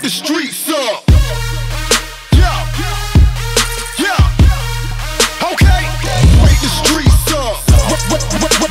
light the streets up. Yeah. Yeah. Okay. Light the streets up.